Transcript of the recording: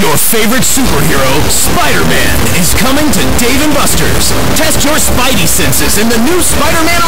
Your favorite superhero, Spider-Man, is coming to Dave & Buster's. Test your Spidey senses in the new Spider-Man